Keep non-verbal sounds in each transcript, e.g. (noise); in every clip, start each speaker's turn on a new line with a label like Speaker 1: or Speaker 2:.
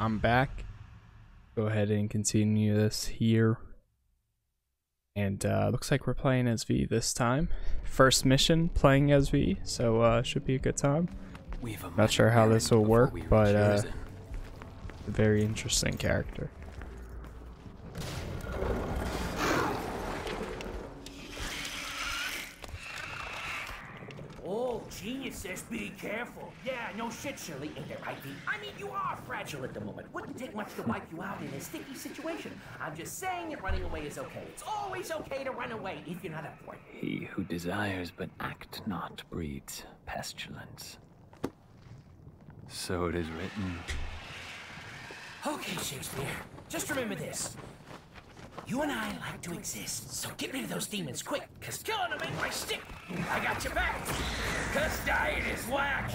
Speaker 1: I'm back. Go ahead and continue this here. And uh, looks like we're playing as V this time. First mission playing as V, so uh, should be a good time. Not sure how this will work, but uh, a very interesting character.
Speaker 2: Oh, says be careful. Yeah, no shit, Shirley. Ain't that right, Pete? I mean, you are fragile at the moment. Wouldn't take much to wipe you out in a sticky situation. I'm just saying that running away is okay. It's always okay to run away if you're not up for it.
Speaker 3: He who desires but act not breeds pestilence. So it is written.
Speaker 2: Okay, Shakespeare. Just remember this. You and I like to exist, so get rid of those demons quick, cause killing them ain't my stick. I got your back. Cause dying is whack.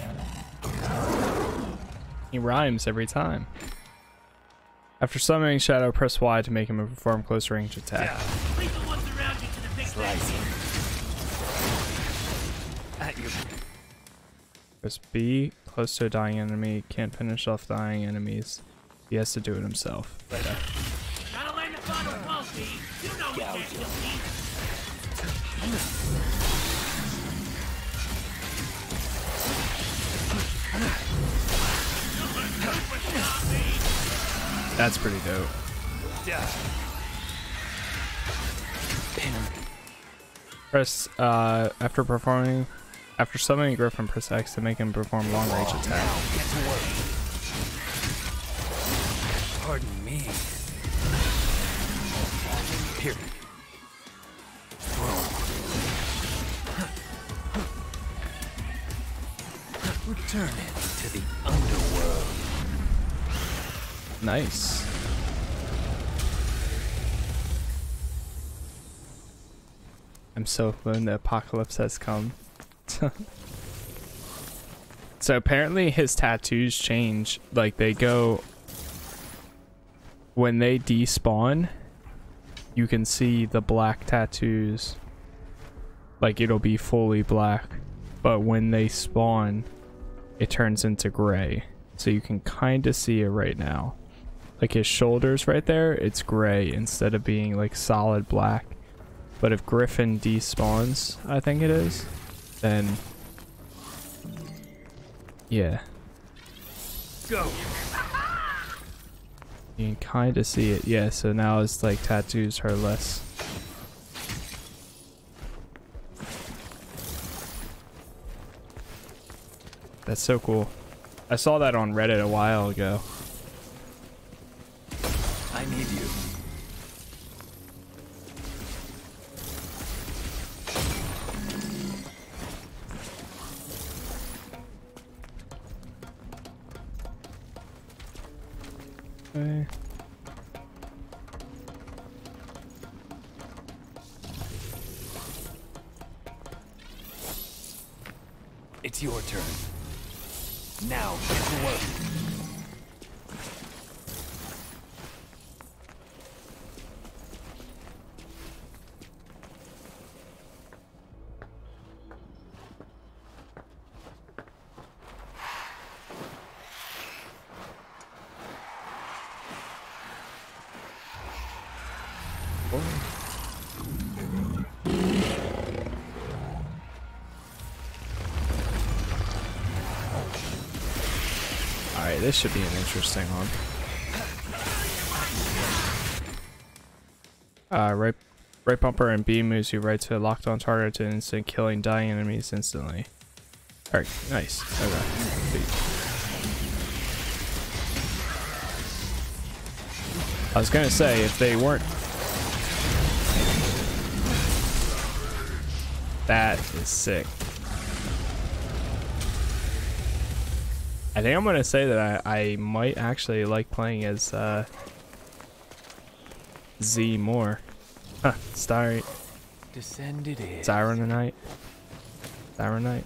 Speaker 1: He rhymes every time. After summoning Shadow, press Y to make him perform close range attack.
Speaker 2: Leave the ones around you to the big things.
Speaker 3: At your
Speaker 1: Press B, close to a dying enemy, can't finish off dying enemies. He has to do it himself. But,
Speaker 2: You know can't kill
Speaker 1: that's pretty dope. Press, uh, after performing, after summoning Griffin, press X to make him perform long range attack.
Speaker 3: Pardon me. Return it to the underworld.
Speaker 1: Nice. I'm so glad the apocalypse has come. (laughs) so apparently his tattoos change. Like they go when they despawn, you can see the black tattoos. Like it'll be fully black. But when they spawn, it turns into gray. So you can kind of see it right now like his shoulders right there, it's gray instead of being like solid black. But if Griffin despawns, I think it is, then yeah,
Speaker 3: Go.
Speaker 1: you can kind of see it. Yeah, so now it's like tattoos are less. That's so cool. I saw that on Reddit a while ago. This should be an interesting one. Uh, right, right bumper and B moves you right to a locked on target to instant killing dying enemies instantly. Alright, nice. Okay. I was gonna say, if they weren't... That is sick. I think I'm gonna say that I, I might actually like playing as uh, V more. Huh, Star
Speaker 3: Descend it is.
Speaker 1: Zyronite. Zyronite.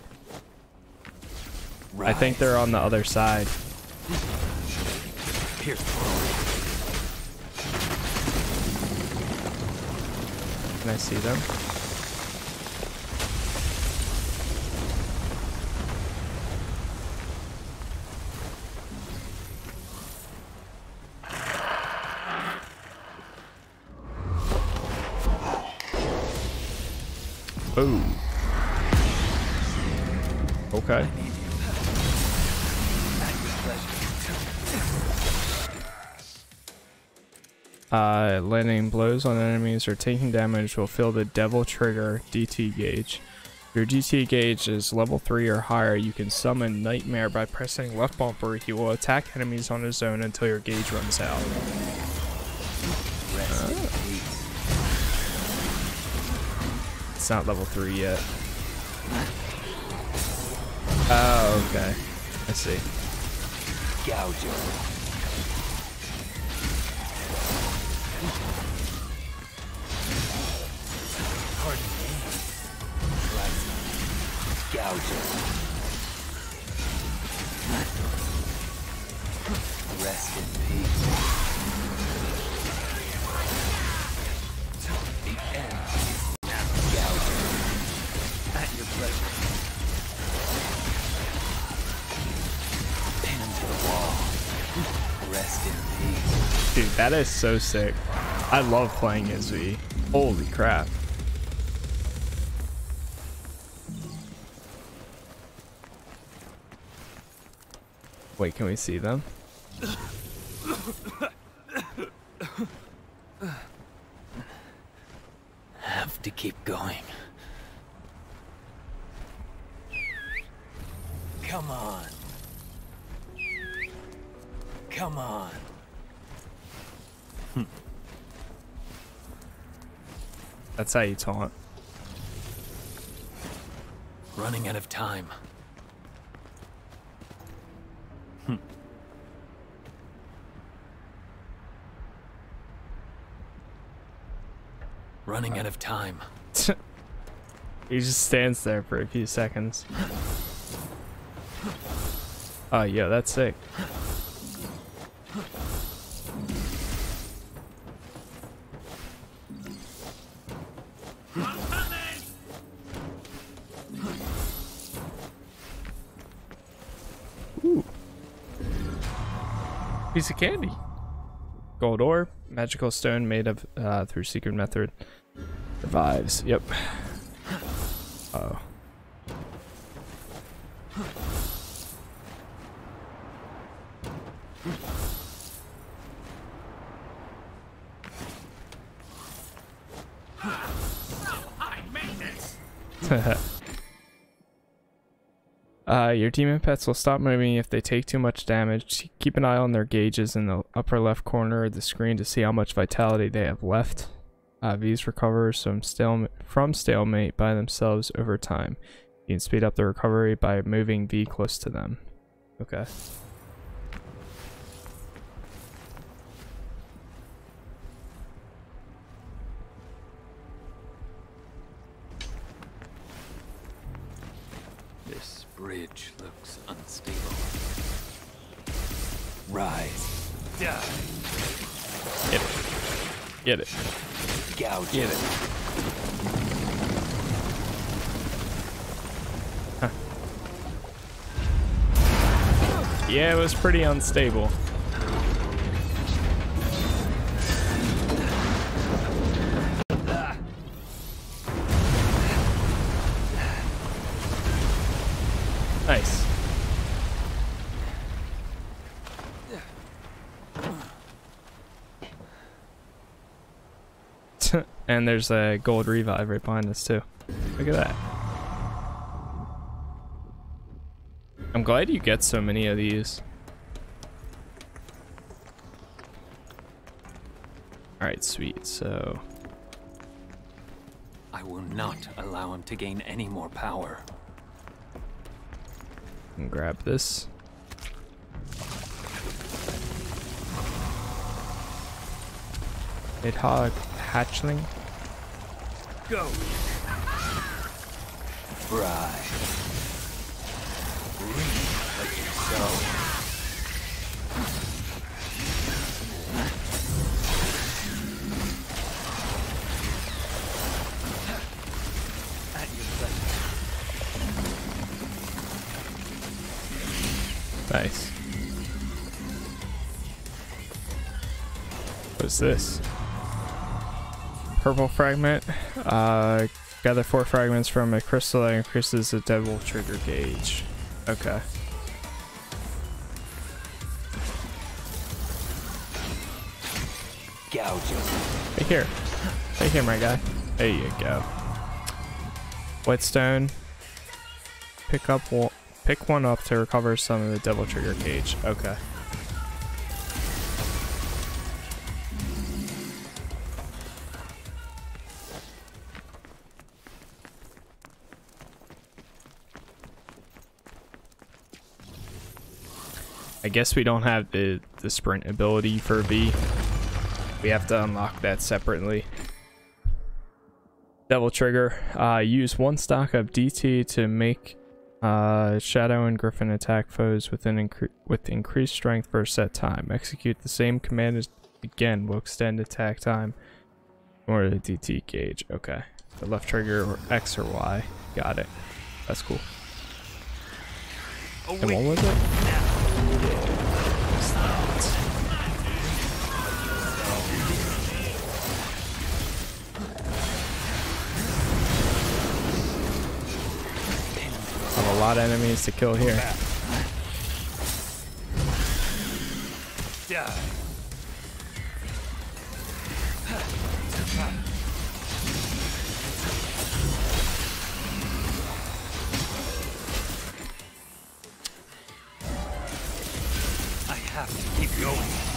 Speaker 1: I think they're on the other side.
Speaker 3: Here.
Speaker 1: Can I see them? Oh. Okay. Uh, landing blows on enemies or taking damage will fill the Devil Trigger DT gauge. If your DT gauge is level 3 or higher, you can summon Nightmare by pressing left bumper. He will attack enemies on his own until your gauge runs out. It's not level 3 yet. Oh, okay. I see.
Speaker 3: Gouger. Rest in peace.
Speaker 1: Dude, that is so sick. I love playing V. Holy crap. Wait, can we see them? That's how you taunt.
Speaker 3: Running out of time. Hmm. Running out of time. (laughs)
Speaker 1: he just stands there for a few seconds. Oh, yeah, that's sick. Piece of candy. Gold orb, magical stone made of uh, through secret method. Revives. Yep. Your demon pets will stop moving if they take too much damage. Keep an eye on their gauges in the upper left corner of the screen to see how much vitality they have left. Uh, V's recover stale from stalemate by themselves over time. You can speed up the recovery by moving V close to them. Okay.
Speaker 3: Rise. Die.
Speaker 1: Get it. Get it.
Speaker 3: Gouge.
Speaker 1: Get it. Yeah, it was pretty unstable. And there's a gold revive right behind us too. Look at that. I'm glad you get so many of these. Alright, sweet. So,
Speaker 3: I will not allow him to gain any more power.
Speaker 1: Can grab this. Nidhogg hatchling.
Speaker 3: Go. Fry. Reap like you sow. At your pleasure.
Speaker 1: Nice. What is this? Purple fragment. Uh, Gather four fragments from a crystal that increases the devil trigger gauge. Okay. Right here. Right here, my guy. There you go. Whetstone. Pick up one. Pick one up to recover some of the devil trigger gauge. Okay. I guess we don't have the, the sprint ability for V. We have to unlock that separately. Devil Trigger. Uh, use one stock of DT to make uh, Shadow and Griffin attack foes with, an incre with increased strength for a set time. Execute the same command as again will extend attack time or the DT gauge. Okay. The left trigger or X or Y. Got it. That's cool. And what was it? Lot of enemies to kill here.
Speaker 3: I have to keep going.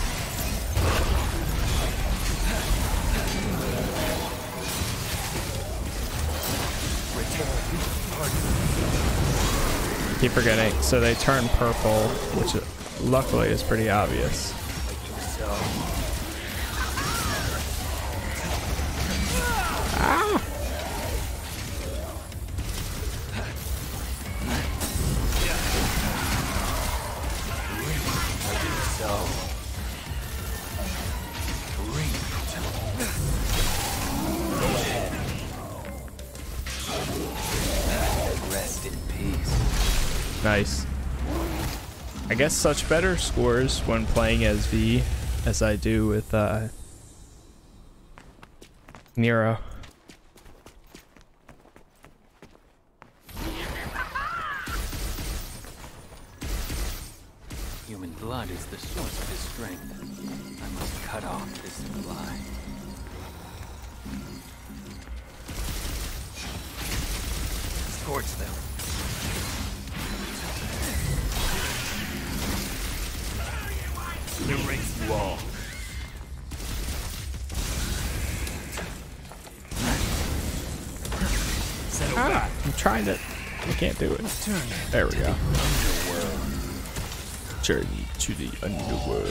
Speaker 1: Keep forgetting. So they turn purple, which luckily is pretty obvious.
Speaker 3: Rest
Speaker 1: Nice. I guess such better scores when playing as V as I do with uh, Nero. Journey to the underworld.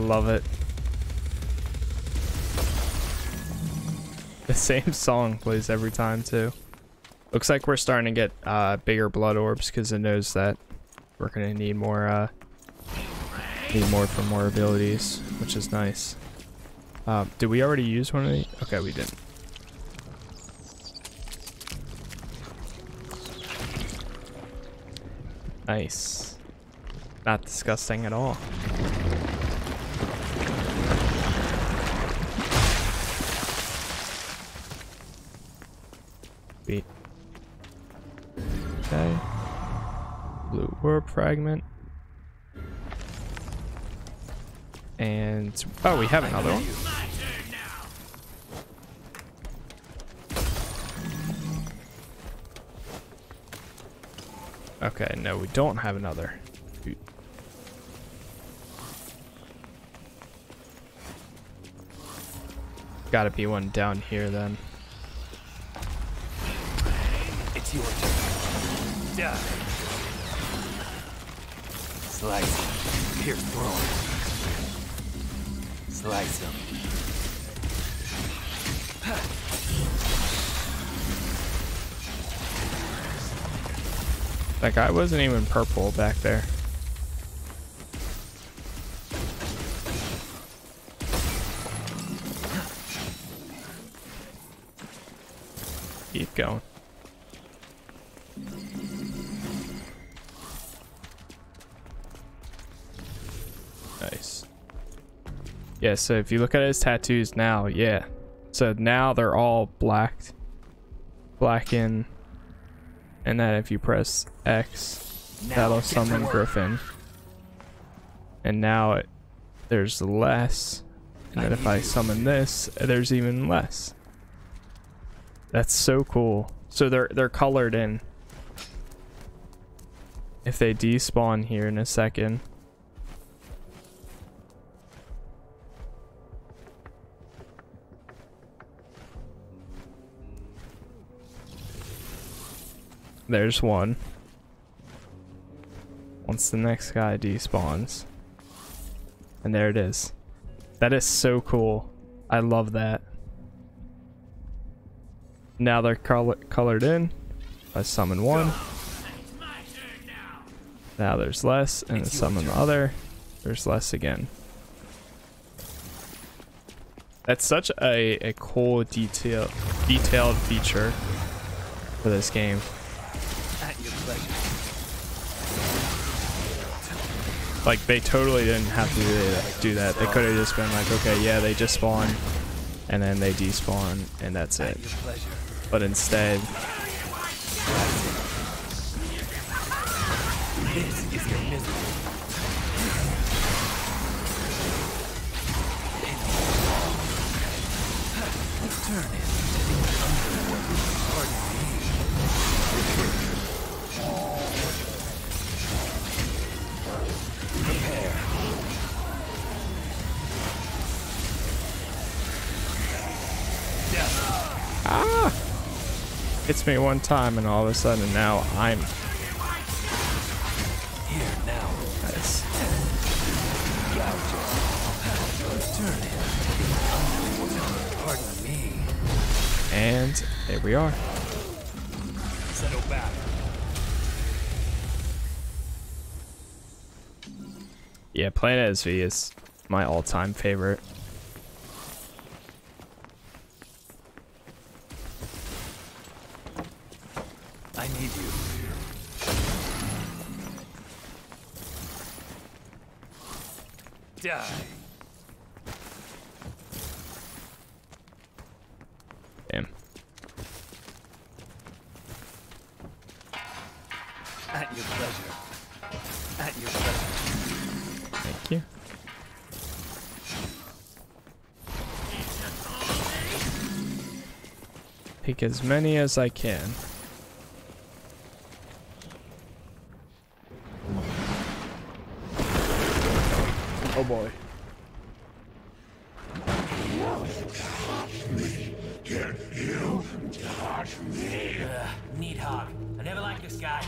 Speaker 1: I love it. The same song plays every time too. Looks like we're starting to get uh, bigger blood orbs because it knows that we're gonna need more uh, need more for more abilities, which is nice. Um, did we already use one of these? Okay, we didn't. Nice. Not disgusting at all. Sweet. Okay. Blue orb fragment. And oh, we have another one. Okay, no, we don't have another. Gotta be one down here then.
Speaker 3: It's your turn die. Slice him. Pierce throat. Slice him.
Speaker 1: That guy wasn't even purple back there. Keep going. Yeah, so if you look at his tattoos now, yeah. So now they're all blacked. Black in. And then if you press X, that'll summon Griffin. And now it, there's less. And then if I summon this, there's even less. That's so cool. So they're they're colored in. If they despawn here in a second. There's one. Once the next guy despawns. And there it is. That is so cool. I love that. Now they're col colored in. I summon one. Now there's less, and summon the other. There's less again. That's such a, a cool detail detailed feature for this game. Like they totally didn't have to do that. They could have just been like, okay, yeah, they just spawn, and then they despawn, and that's it. But instead,
Speaker 2: me
Speaker 1: one time, and all of a sudden now I'm
Speaker 2: Here now.
Speaker 1: nice.
Speaker 2: Gouge it. Turn it. Pardon me.
Speaker 1: And there we are.
Speaker 2: Settle back.
Speaker 1: Yeah, Planet SV is my all-time favorite. Take as many as I can. Oh boy.
Speaker 2: Ugh, Nidhogg. I never liked this guy.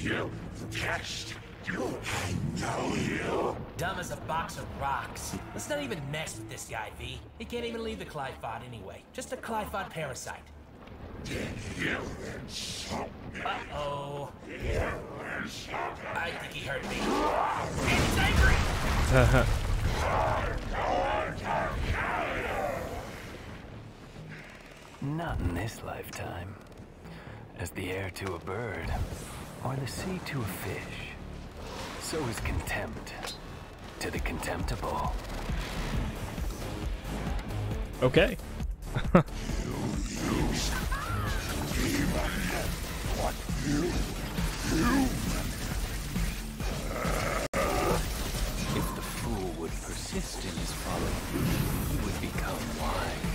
Speaker 4: You catched you. I know you.
Speaker 2: Dumb as a box of rocks. Let's not even mess with this guy, V. He can't even leave the Qliphoth anyway. Just a Qliphoth parasite.
Speaker 4: You insult me.
Speaker 2: Uh-oh.
Speaker 4: You.
Speaker 2: I think he heard me. And he's angry!
Speaker 3: Not in this lifetime. As the air to a bird, or the sea to a fish, so is contempt to the contemptible.
Speaker 1: Okay. (laughs)
Speaker 3: If the fool would persist in his folly, he would become wise.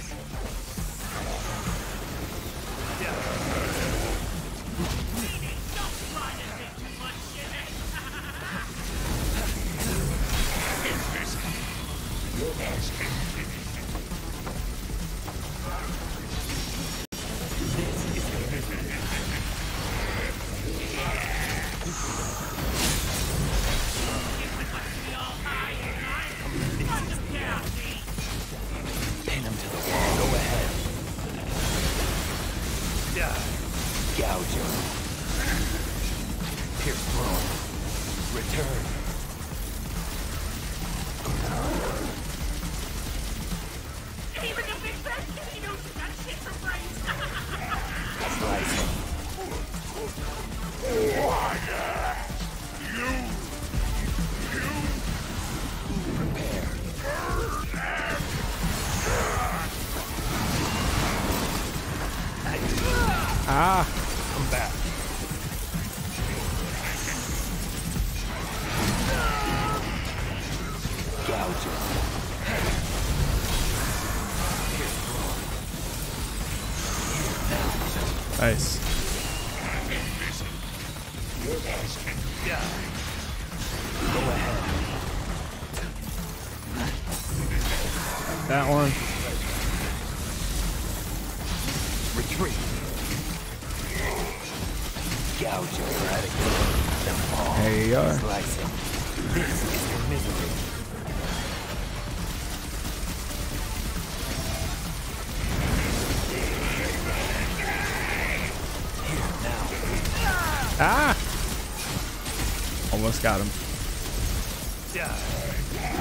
Speaker 1: Got him.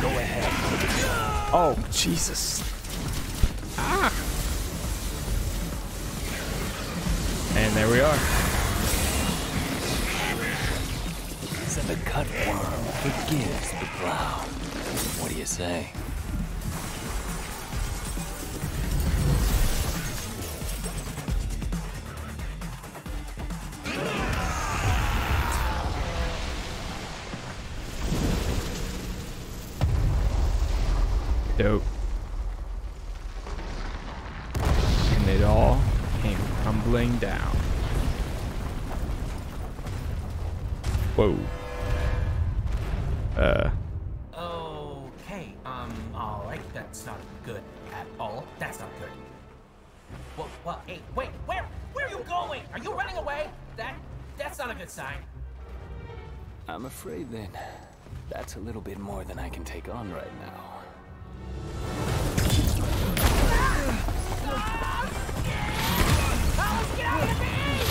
Speaker 3: Go ahead.
Speaker 1: Oh, Jesus. Whoa. Uh,
Speaker 2: Okay, um, alright, that's not good at all. That's not good. Well, well, hey, wait, where, where are you going? Are you running away? That, that's not a good sign.
Speaker 3: I'm afraid then that's a little bit more than I can take on right now.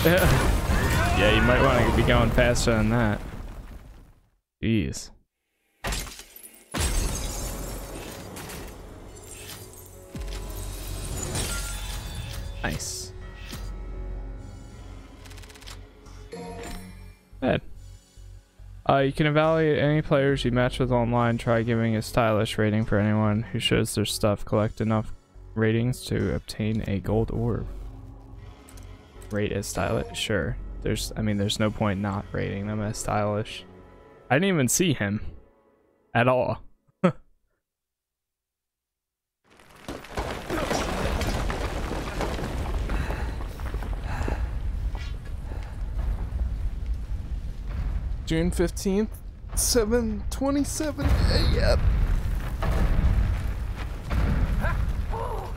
Speaker 1: yeah, (laughs) you might want to be going faster than that. Jeez. Nice. Bad. Uh, you can evaluate any players you match with online. Try giving a stylish rating for anyone who shows their stuff. Collect enough ratings to obtain a gold orb. Rate as stylish? Sure. There's, I mean, there's no point not rating them as stylish. I didn't even see him at all. (laughs) June 15th, 7:27 a.m.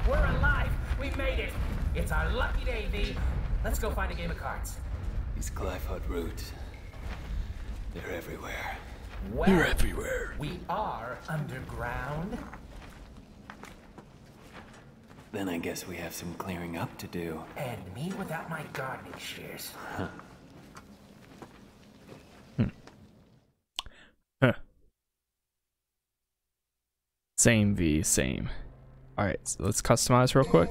Speaker 2: We're alive. We made it. It's our lucky day, V. Let's go find a game of cards.
Speaker 3: These Qliphoth roots, they're everywhere.
Speaker 2: Well,
Speaker 3: everywhere.
Speaker 2: we are underground.
Speaker 3: Then I guess we have some clearing up to do.
Speaker 2: And me without my gardening shears.
Speaker 1: Huh. Same V, same. Alright, so let's customize real quick.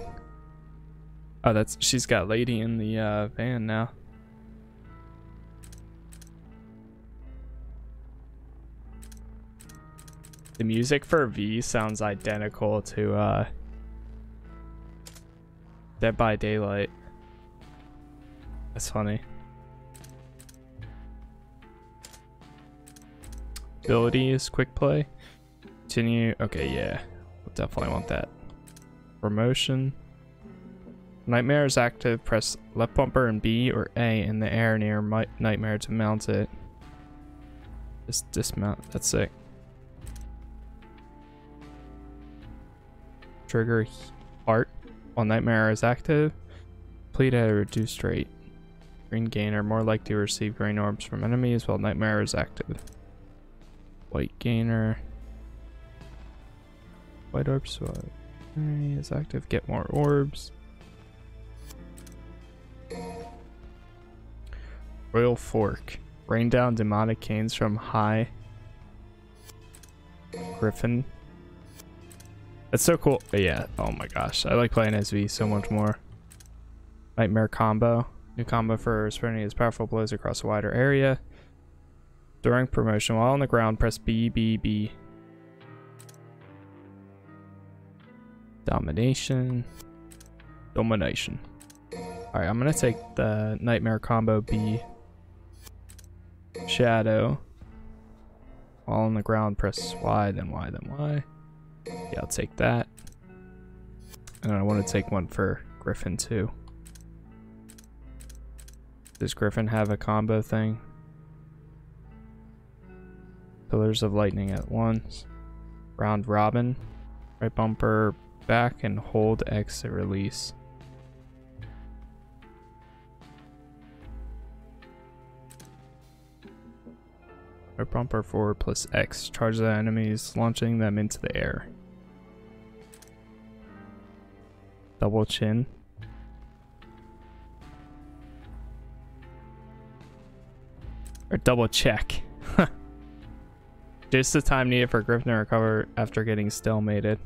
Speaker 1: Oh, that's she's got lady in the uh, van now. The music for V sounds identical to uh, Dead by Daylight. That's funny. Abilities, quick play. Continue. Okay, yeah. We'll definitely want that. Promotion. Nightmare is active. Press left bumper and B or A in the air near Nightmare to mount it. Just dismount. That's sick. Trigger he- heart while Nightmare is active. Complete at a reduced rate. Green gainer more likely to receive green orbs from enemies while Nightmare is active. White gainer. White orbs while swap. Is active. Get more orbs. Royal Fork. Rain down demonic canes from high. Griffin. That's so cool. But yeah. Oh my gosh. I like playing SV so much more. Nightmare combo. New combo for spreading his powerful blows across a wider area. During promotion, while on the ground, press B, B, B. Domination. Domination. Alright, I'm gonna take the Nightmare Combo B Shadow. While on the ground, press Y, then Y, then Y. Yeah, I'll take that. And I want to take one for Griffin too. Does Griffin have a combo thing? Pillars of Lightning at once. Round Robin. Right bumper back and hold X to release. Right bumper forward plus X. Charge the enemies, launching them into the air. Double chin. Or double check. (laughs) Just the time needed for Griffin to recover after getting stalemated.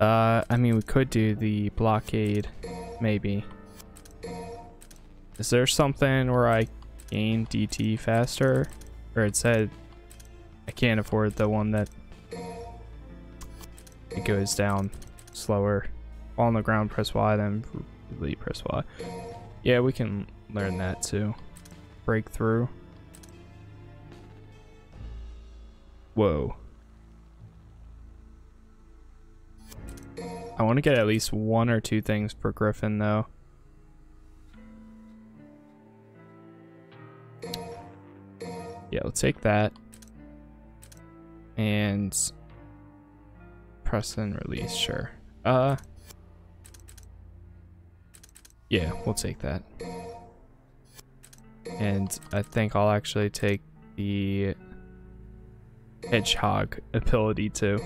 Speaker 1: Uh, I mean, we could do the blockade, maybe. Is there something where I gain DT faster? Or it said I can't afford the one that it goes down slower. On the ground, press Y, then repeatedly press Y. Yeah, we can learn that too. Breakthrough. Whoa. I want to get at least one or two things for Griffin though. Yeah, let's take that. And press and release, sure. Uh Yeah, we'll take that. And I think I'll actually take the hedgehog ability too.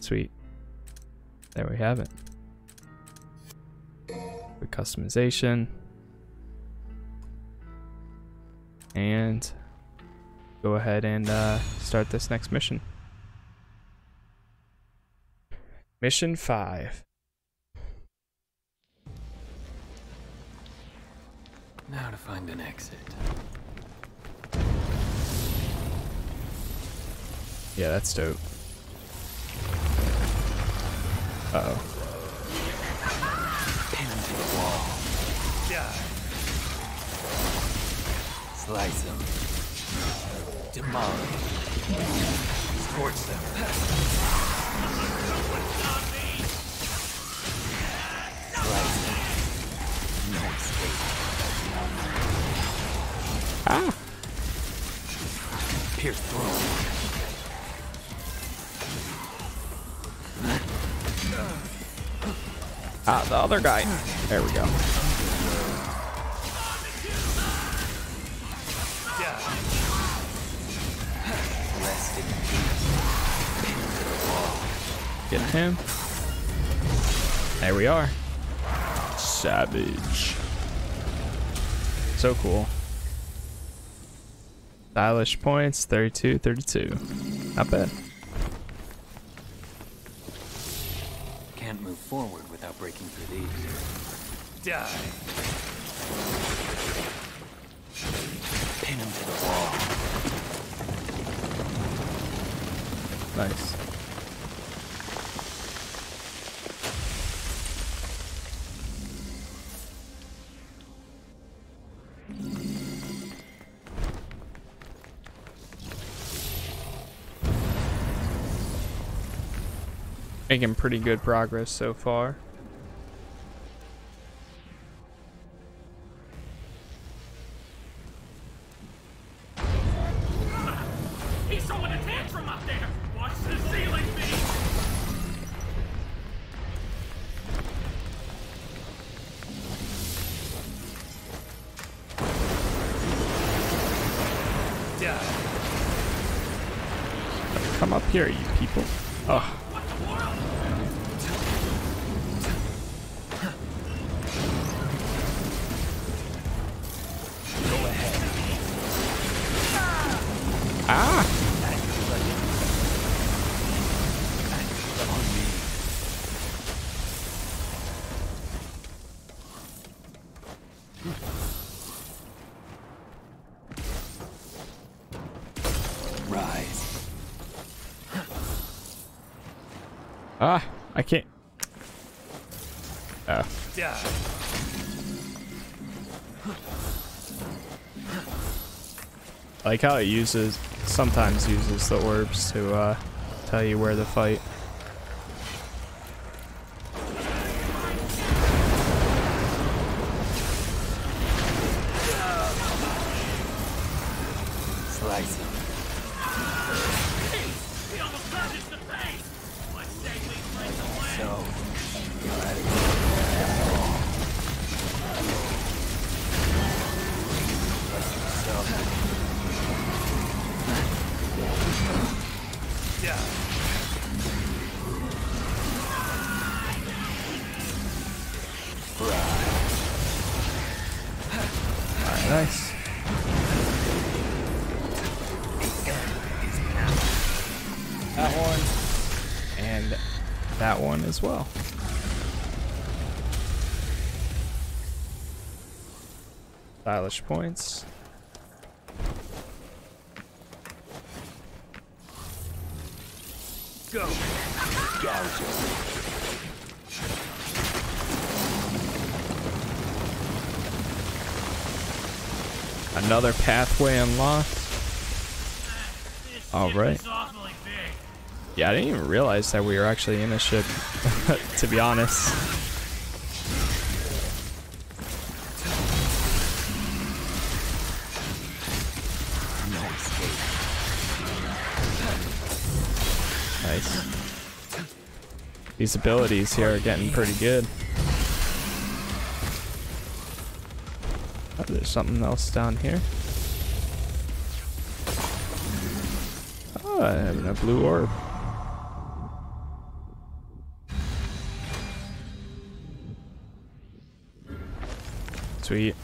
Speaker 1: Sweet. There we have it. The customization. And go ahead and uh, start this next mission. Mission 5.
Speaker 3: Now to find an exit.
Speaker 1: Yeah, that's dope. Uh oh.
Speaker 3: Pin him to the wall. Yeah. Slice him. Demolish. Scorch them.
Speaker 1: Ah! Ah, the other guy. There we go. Get him. There we are. Savage. So cool. Stylish points, 32, 32. Not bad.
Speaker 3: Can't move forward without breaking through these. Die. Pin him to the wall.
Speaker 1: Nice. Making pretty good progress so far. Ah, I can't. Oh. I like how it uses, sometimes uses the orbs to uh, tell you where to fight. Points.
Speaker 3: Go.
Speaker 1: Another pathway unlocked. All right. Yeah, I didn't even realize that we were actually in a ship, (laughs) to be honest. These abilities here are getting pretty good. Oh, there's something else down here. Oh, I have a blue orb. Sweet.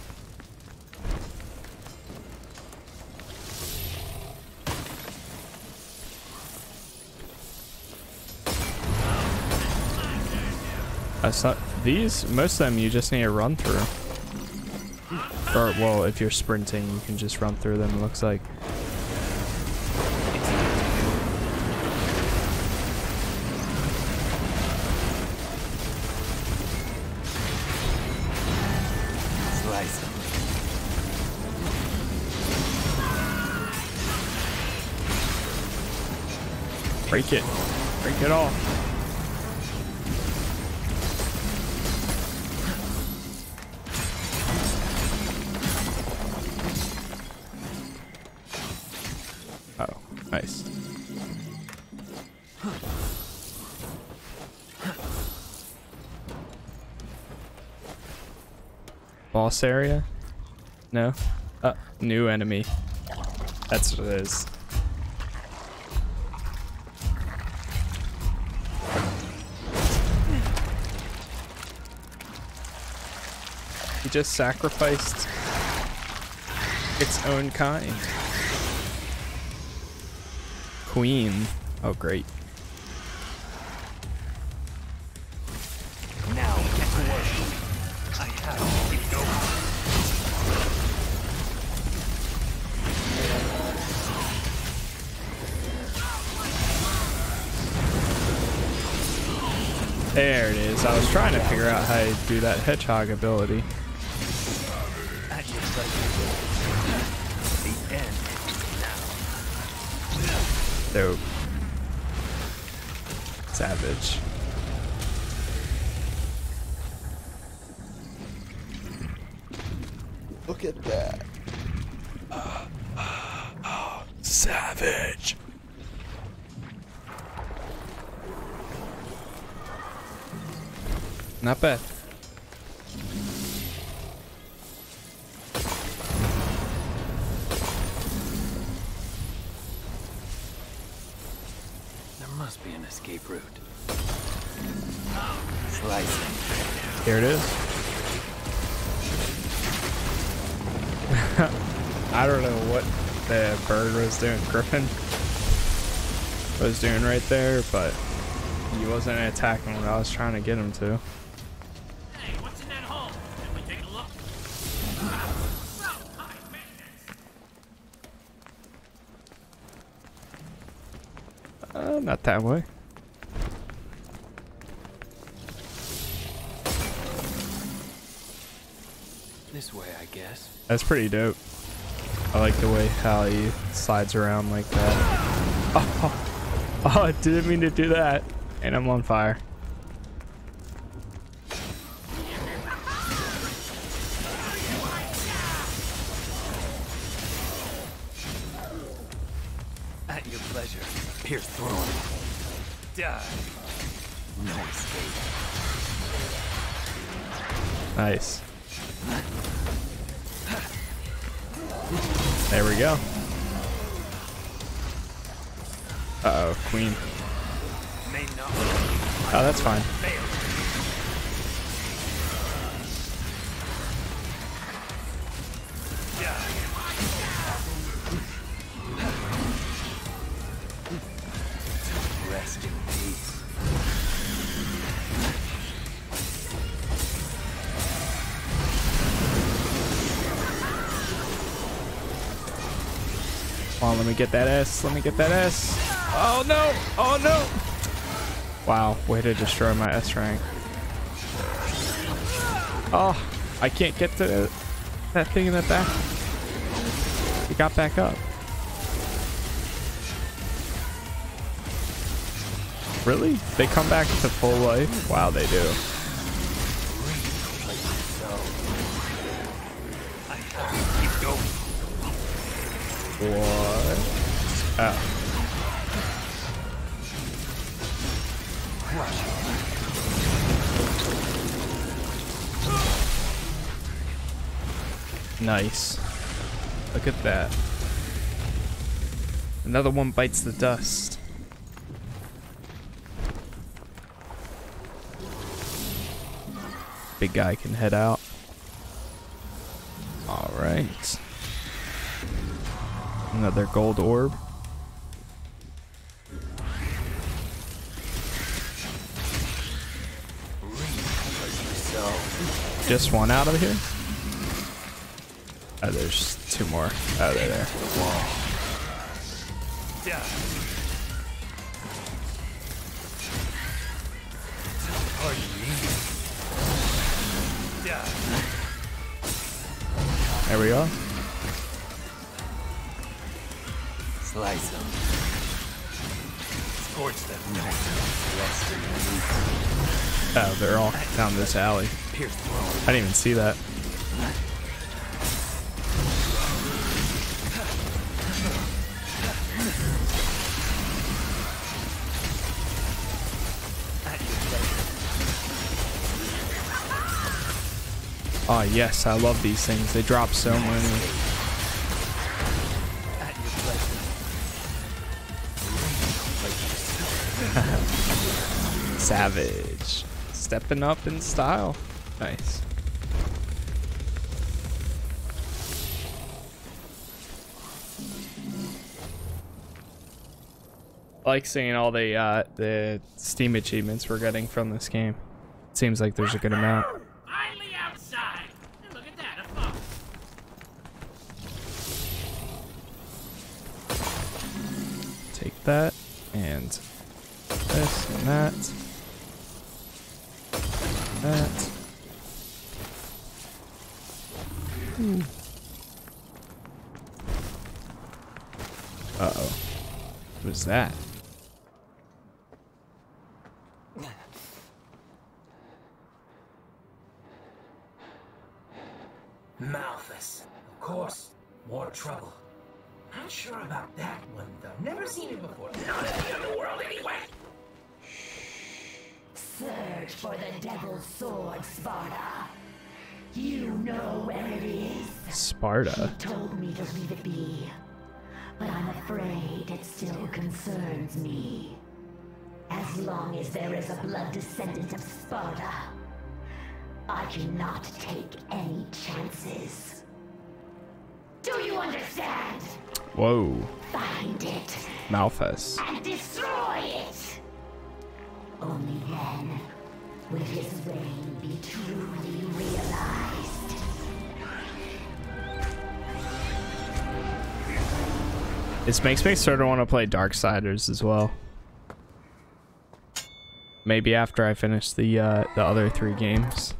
Speaker 1: These. Most of them you just need to run through. Or well, if you're sprinting, you can just run through them. It looks like. Break it. Boss area? No? Uh, new enemy. That's what it is. He just sacrificed its own kind. Queen. Oh, great. Do that hedgehog ability.
Speaker 3: At your pleasure. The end now.
Speaker 1: Dope. Savage.
Speaker 5: Look at that.
Speaker 1: Savage. Not bad.
Speaker 3: Him.
Speaker 1: Here it is. (laughs) I don't know what the bird was doing, (laughs) Griffon was doing right there, but he wasn't attacking what I was trying to get him to.
Speaker 2: Hey, what's in that hole? Can we take a look? High maintenance.
Speaker 1: Uh, not that way. That's pretty dope. I like the way how he slides around like that. (laughs) Oh, (laughs) oh, I didn't mean to do that. And I'm on fire. On, let me get that S. Let me get that S. Oh no! Oh no! Wow, way to destroy my S rank. Oh, I can't get to that thing in the back. It got back up. Really? They come back to full life? Wow, they do.
Speaker 3: I
Speaker 1: Oh. Nice. Look at that. Another one bites the dust. Big guy can head out. All right. Another gold orb. Just one out of here? Oh, there's two more. Oh, they're there.
Speaker 3: Me. Die.
Speaker 1: There we go.
Speaker 3: Slice them. Scorch them.
Speaker 1: Oh, they're all down this alley. I didn't even see that. Oh, yes, I love these things. They drop so many. (laughs) Savage. Stepping up in style. Nice. I like seeing all the uh, the Steam achievements we're getting from this game. Seems like there's a good amount.
Speaker 2: Finally outside. And look at that, a.
Speaker 1: Take that and this and that. That. Uh oh. What is that?
Speaker 2: Malphas. Of course. More trouble. Not sure about that one, though. Never seen it before. Not in the underworld, anyway.
Speaker 5: Search for the Devil's Sword, Sparta. You know where it is.
Speaker 1: Sparta.
Speaker 5: Told me to leave it be. But I'm afraid it still concerns me. As long as there is a blood descendant of Sparta, I cannot take any chances. Do you understand?
Speaker 1: Whoa.
Speaker 5: Find it
Speaker 1: Malphas.
Speaker 5: and destroy it! Only then will his reign be truly realized.
Speaker 1: This makes me sort of want to play Darksiders as well. Maybe after I finish the uh, the other three games.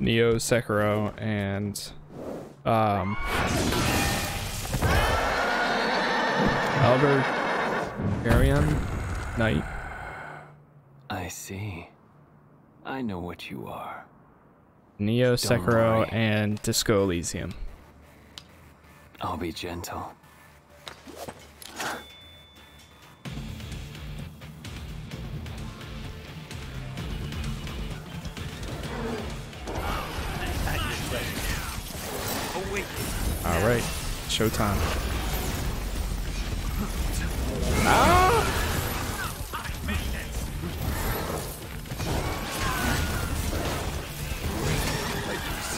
Speaker 1: Nioh, Sekiro, and um, Elder Arian Knight.
Speaker 3: I see. I know what you are.
Speaker 1: Nioh, Sekiro,
Speaker 3: worry.
Speaker 1: and Disco Elysium.
Speaker 3: I'll be gentle.
Speaker 1: All right, showtime.
Speaker 3: Ah!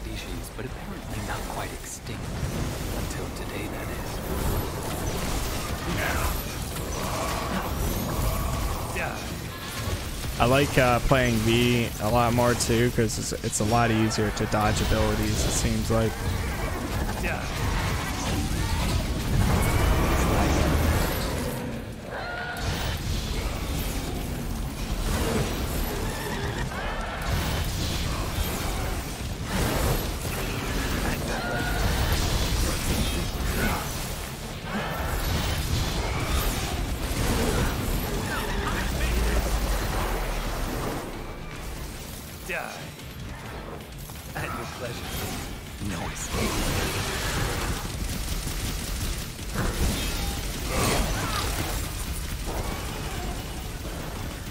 Speaker 3: species, but apparently not quite extinct. Until today, that is.
Speaker 1: I like uh, playing V a lot more too because it's, it's a lot easier to dodge abilities. It seems like.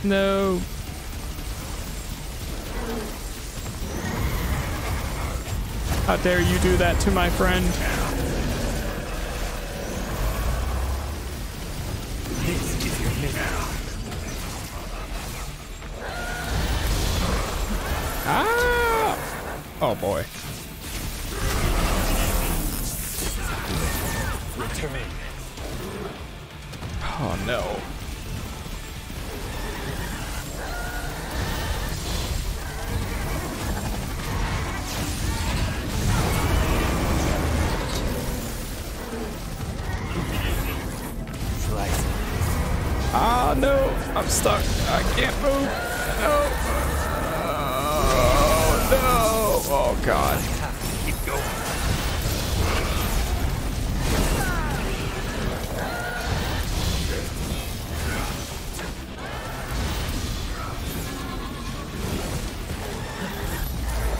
Speaker 3: No.
Speaker 1: How dare you do that to my friend? Ah! Oh boy.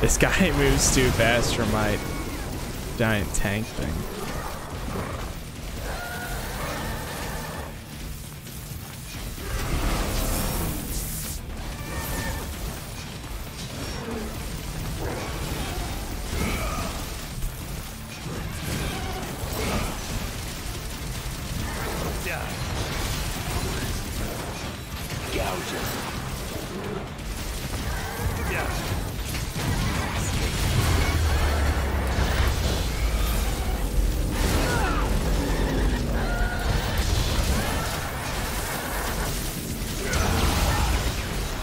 Speaker 1: This guy (laughs) moves too fast for my giant tank thing.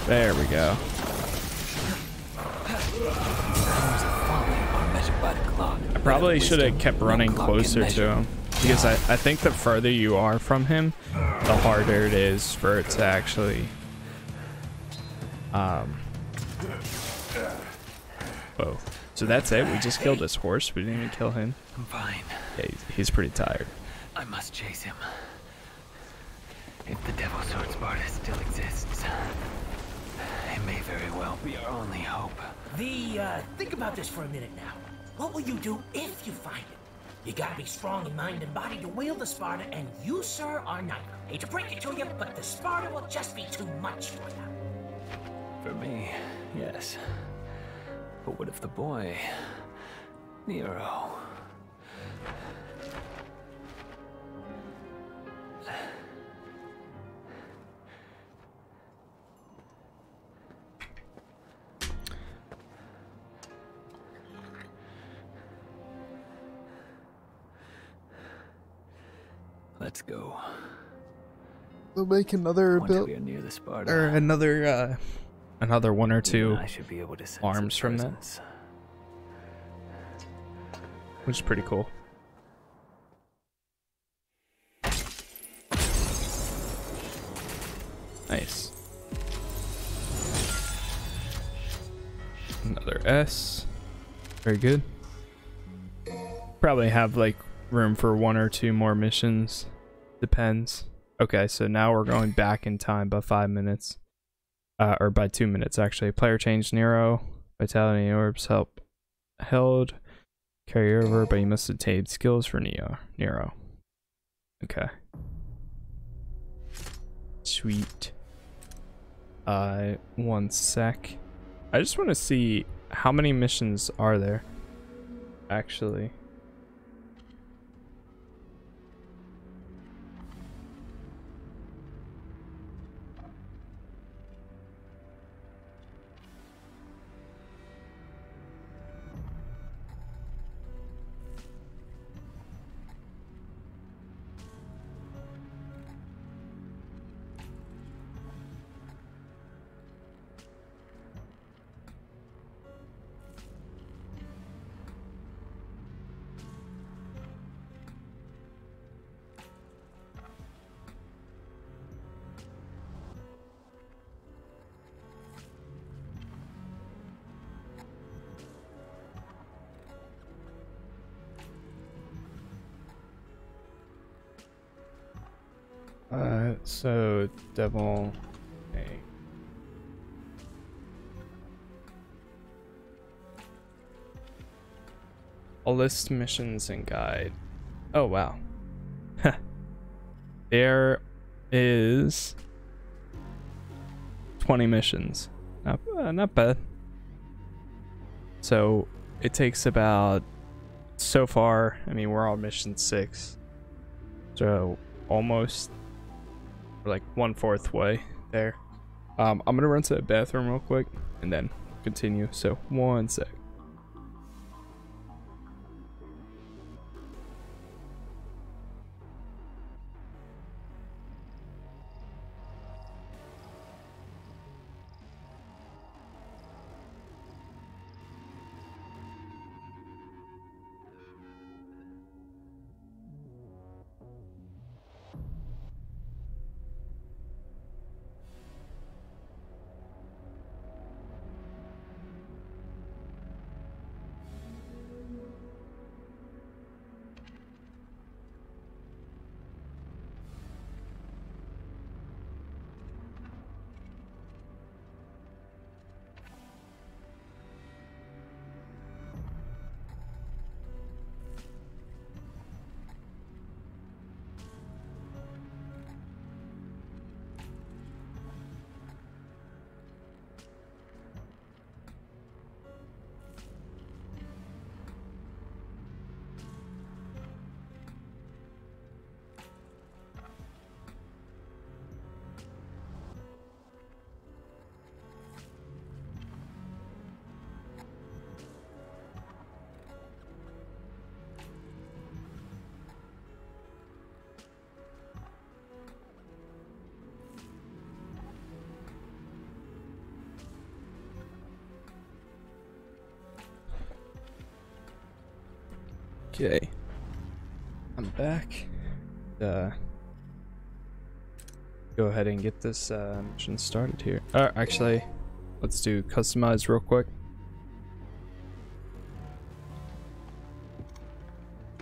Speaker 1: There we go.
Speaker 3: Hours of folly are measured by the clock.
Speaker 1: I probably should have kept running closer to him because I, I think the further you are from him, the harder it is for it to actually. Um. Whoa. So that's it. We just killed this horse. We didn't even kill him.
Speaker 3: I'm fine.
Speaker 1: Yeah, he's, he's pretty tired.
Speaker 3: I must chase him. If the Devil Sword Sparta still exists, may very well be our only hope.
Speaker 2: The, uh, think about this for a minute now. What will you do if you find it? You gotta be strong in mind and body to wield the Sparta, and you, sir, are not. Hate to break it to you, but the Sparta will just be too much for you.
Speaker 3: For me, yes. But what if the boy, Nero, Let's go.
Speaker 1: We'll make another build
Speaker 3: near the Sparta,
Speaker 1: or another uh another one or two,
Speaker 3: I should be able to
Speaker 1: arms
Speaker 3: its
Speaker 1: from that.
Speaker 3: presence.
Speaker 1: which is pretty cool. Nice. Another S. Very good. Probably have like room for one or two more missions. Depends. Okay, so now we're going back in time by five minutes. Uh, or by two minutes actually. Player change Nero. Vitality orbs help held carry over, but you must attain skills for Neo Nero. Okay. Sweet. Uh one sec. I just want to see how many missions are there actually. Devil. Okay. A list missions and guide. Oh wow. (laughs) there is 20 missions. Not, uh, not bad. So it takes about so far. I mean, we're on mission six, so almost like one fourth way there. Um, I'm gonna run to the bathroom real quick and then continue. So one sec. Okay. I'm back. Uh, go ahead and get this uh, mission started here. Uh, actually, let's do customize real quick.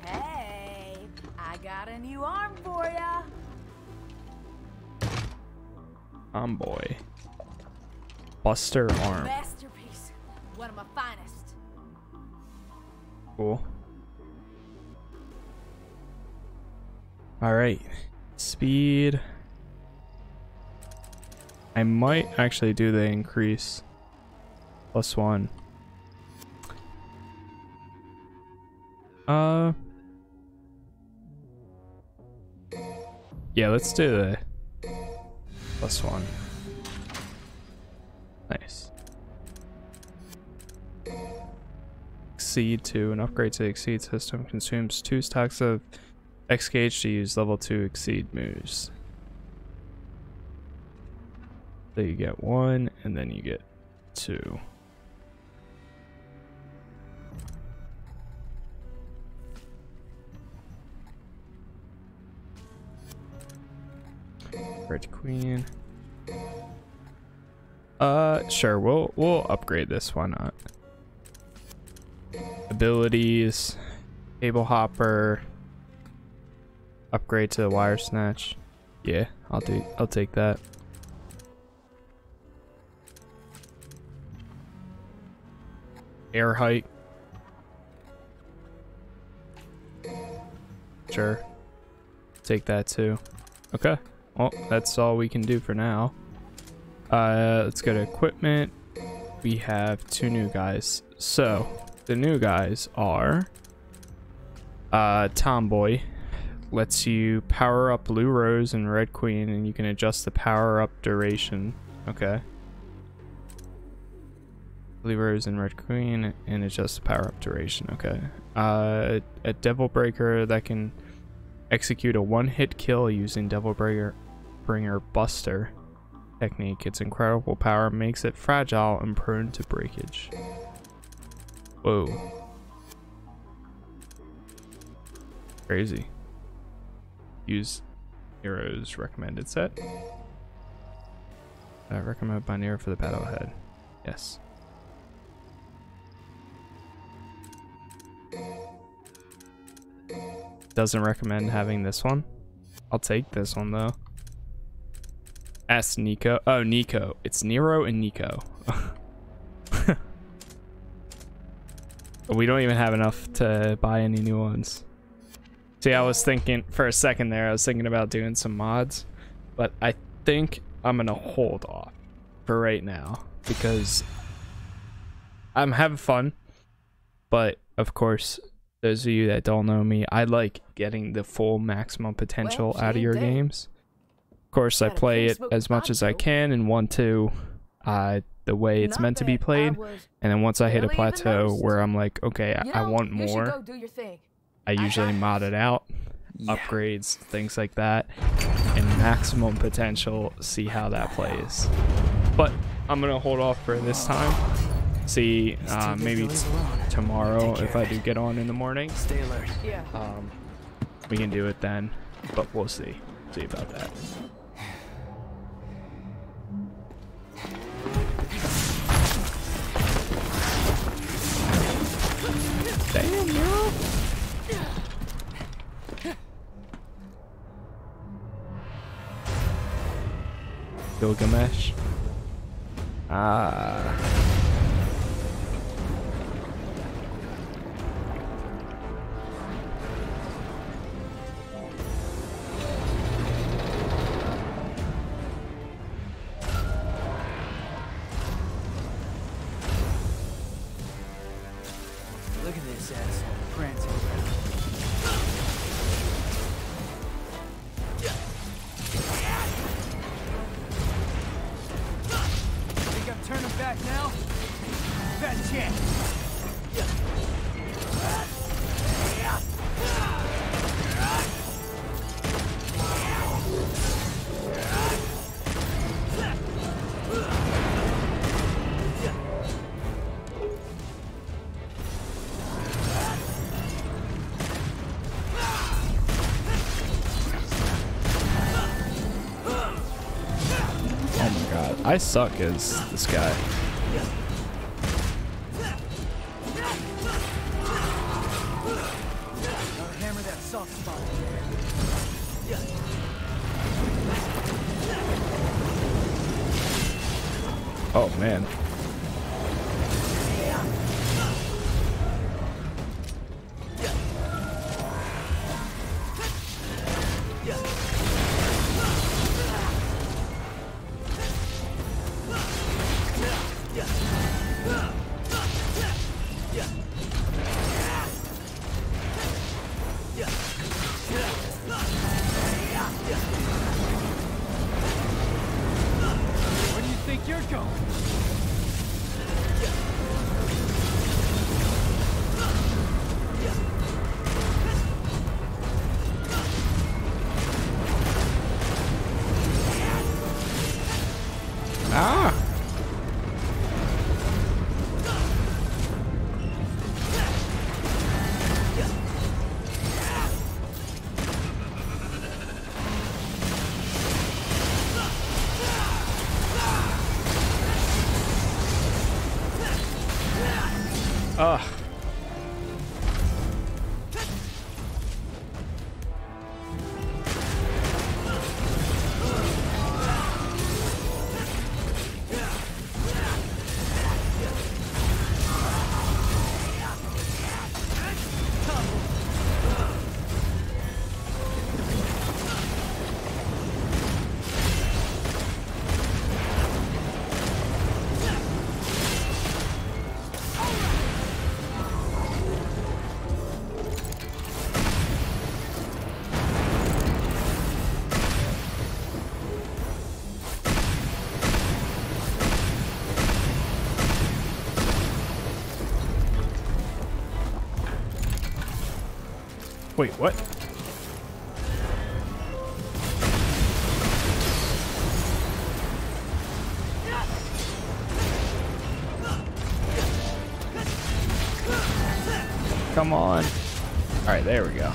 Speaker 6: Hey, I got a new arm for ya.
Speaker 1: Tomboy. Buster arm.
Speaker 6: Masterpiece.
Speaker 1: Might actually do the increase. Plus one. Uh. Yeah, let's do the plus one. Nice. Exceed 2. An upgrade to the Exceed system consumes two stacks of X gauge to use level 2 exceed moves. So you get one, and then you get two. Red Queen. Uh, sure. We'll we'll upgrade this. Why not? Abilities, Table Hopper. Upgrade to the wire snatch. Yeah, I'll do. I'll take that. Air Hike. Sure. Take that too. Okay. Well, that's all we can do for now. Uh, let's go to equipment. We have two new guys. So, the new guys are uh, Tomboy. Lets you power up Blue Rose and Red Queen, and you can adjust the power up duration. Okay. Blue Rose and Red Queen, and adjust the power up duration. Okay. Uh, a Devil Breaker that can execute a one hit kill using Devil Breaker Bringer Buster technique. Its incredible power makes it fragile and prone to breakage. Whoa. Crazy. Use Nero's recommended set. Uh, recommended by for the battle ahead. Yes. Doesn't recommend having this one. I'll take this one though. Ask Nico. Oh, Nico. It's Nero and Nico. (laughs) we don't even have enough to buy any new ones. See, I was thinking for a second there, I was thinking about doing some mods, but I think I'm gonna hold off for right now because I'm having fun. But of course, those of you that don't know me, I like getting the full maximum potential
Speaker 6: Well,
Speaker 1: out of your
Speaker 6: dead.
Speaker 1: games. Of course, I play it as much as I can and want to uh, the way it's
Speaker 6: Not
Speaker 1: meant to be played. And then once I hit a plateau where I'm like, okay, I-
Speaker 6: You
Speaker 1: I
Speaker 6: know,
Speaker 1: want
Speaker 6: you
Speaker 1: more,
Speaker 6: go do your thing.
Speaker 1: I usually
Speaker 6: got
Speaker 1: mod it out,
Speaker 3: Yeah.
Speaker 1: upgrades, things like that, and maximum potential, see how that plays. But I'm gonna hold off for this time. See, uh, maybe t- tomorrow if I do get on in the morning,
Speaker 3: Stay alert.
Speaker 6: Yeah.
Speaker 1: um, we can do it then. But we'll see. See about that. Damn, yo. Gilgamesh. (sighs) Ah. I suck as this guy. Wait, what? Come on. All right, there we go.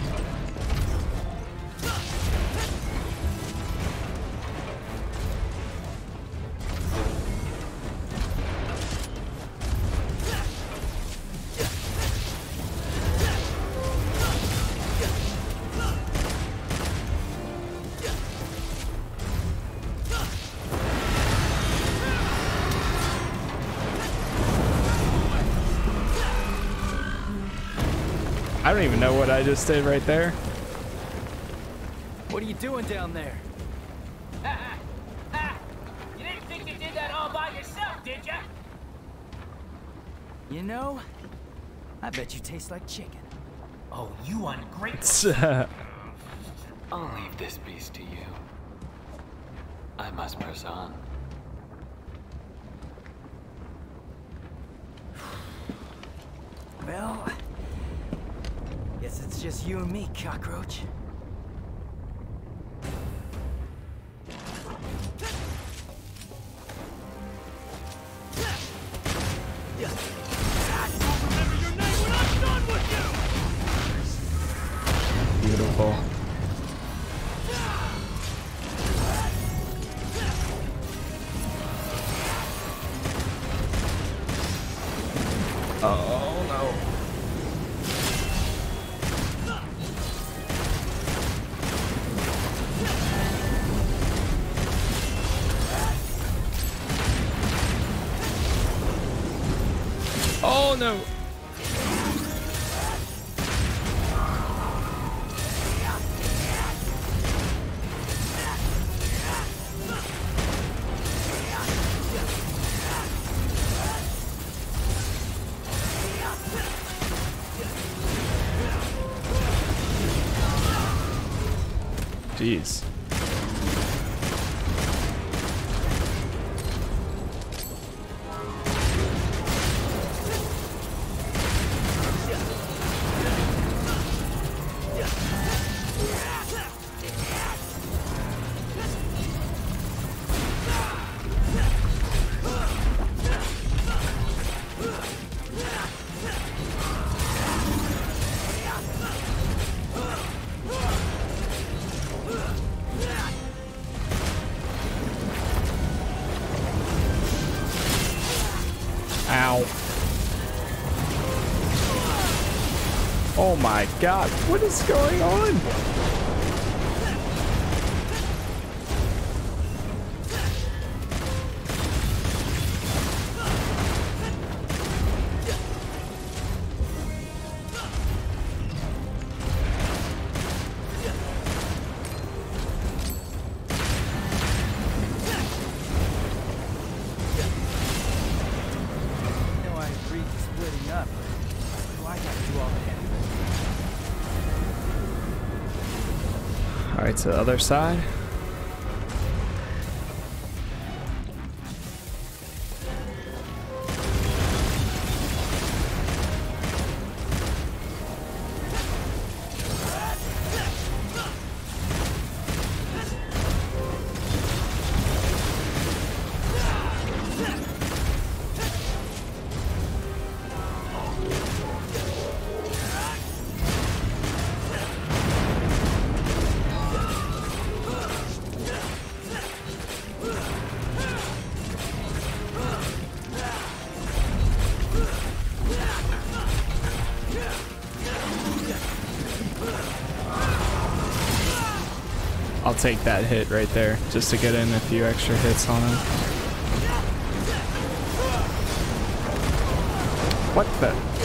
Speaker 1: I just did right there.
Speaker 7: What are you doing down there?
Speaker 2: You didn't think you did that all by yourself, did ya?
Speaker 7: You know, I bet you taste like chicken.
Speaker 2: Oh, you ungrateful. (laughs)
Speaker 1: Oh no. My god, what is going on?
Speaker 7: To the
Speaker 1: other side. Take that hit right there just to get in a few extra hits on him. What the?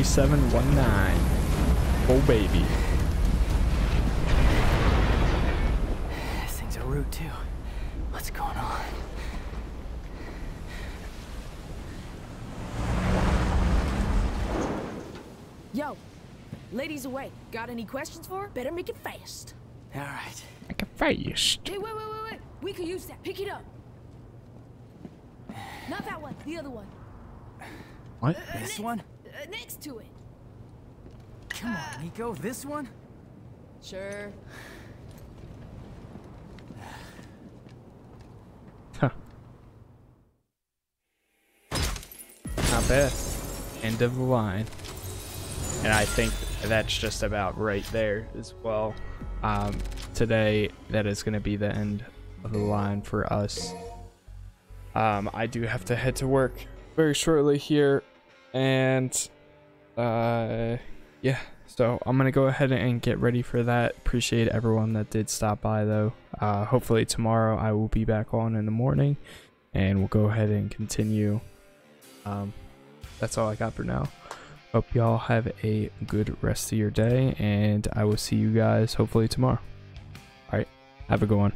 Speaker 1: Three seven one nine. Oh baby.
Speaker 7: This thing's a root too. What's going on?
Speaker 6: Yo, ladies away. Got any questions for her? Better make it fast.
Speaker 7: All right.
Speaker 1: Like a fast.
Speaker 6: Hey, wait, wait, wait, wait. We could use that. Pick it up. Not that one. The other one.
Speaker 1: What?
Speaker 7: This one?
Speaker 6: Uh, next to it.
Speaker 7: Come on, Nico. This one?
Speaker 6: Sure.
Speaker 1: Huh. Not bad. End of the line. And I think that's just about right there as well. Um, today, that is going to be the end of the line for us. Um, I do have to head to work very shortly here. And, uh, yeah. So I'm to go ahead and get ready for that. Appreciate everyone that did stop by, though. Uh, hopefully, tomorrow I will be back on in the morning. And we'll go ahead and continue. Um, that's all I got for now. Hope y'all have a good rest of your day, and I will see you guys hopefully tomorrow. Alright, have a good one.